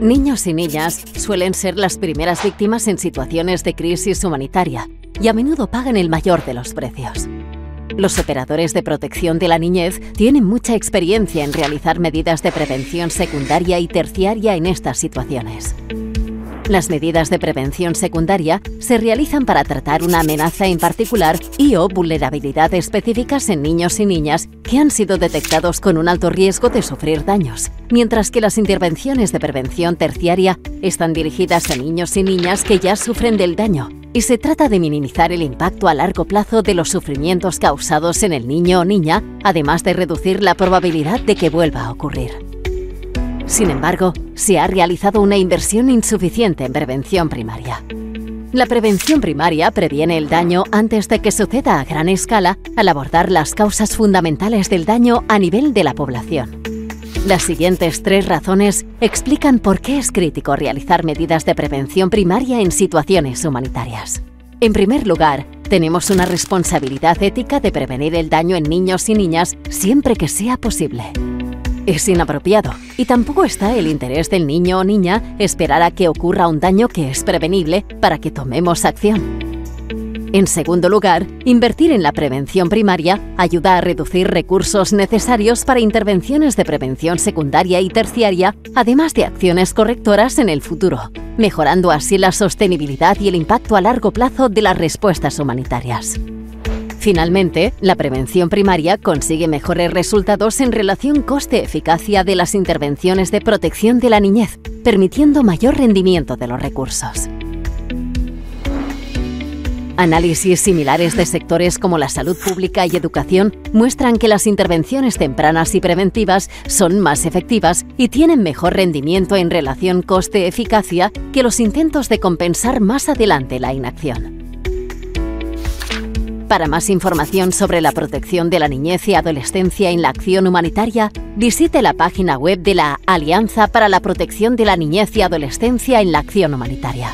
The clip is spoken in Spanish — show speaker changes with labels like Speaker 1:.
Speaker 1: Niños y niñas suelen ser las primeras víctimas en situaciones de crisis humanitaria y a menudo pagan el mayor de los precios. Los operadores de protección de la niñez tienen mucha experiencia en realizar medidas de prevención secundaria y terciaria en estas situaciones. Las medidas de prevención secundaria se realizan para tratar una amenaza en particular y o vulnerabilidad específicas en niños y niñas que han sido detectados con un alto riesgo de sufrir daños, mientras que las intervenciones de prevención terciaria están dirigidas a niños y niñas que ya sufren del daño y se trata de minimizar el impacto a largo plazo de los sufrimientos causados en el niño o niña, además de reducir la probabilidad de que vuelva a ocurrir. Sin embargo, se ha realizado una inversión insuficiente en prevención primaria. La prevención primaria previene el daño antes de que suceda a gran escala al abordar las causas fundamentales del daño a nivel de la población. Las siguientes tres razones explican por qué es crítico realizar medidas de prevención primaria en situaciones humanitarias. En primer lugar, tenemos una responsabilidad ética de prevenir el daño en niños y niñas siempre que sea posible es inapropiado y tampoco está el interés del niño o niña esperar a que ocurra un daño que es prevenible para que tomemos acción. En segundo lugar, invertir en la prevención primaria ayuda a reducir recursos necesarios para intervenciones de prevención secundaria y terciaria, además de acciones correctoras en el futuro, mejorando así la sostenibilidad y el impacto a largo plazo de las respuestas humanitarias. Finalmente, la prevención primaria consigue mejores resultados en relación coste-eficacia de las intervenciones de protección de la niñez, permitiendo mayor rendimiento de los recursos. Análisis similares de sectores como la salud pública y educación muestran que las intervenciones tempranas y preventivas son más efectivas y tienen mejor rendimiento en relación coste-eficacia que los intentos de compensar más adelante la inacción. Para más información sobre la protección de la niñez y adolescencia en la acción humanitaria, visite la página web de la Alianza para la Protección de la Niñez y Adolescencia en la Acción Humanitaria.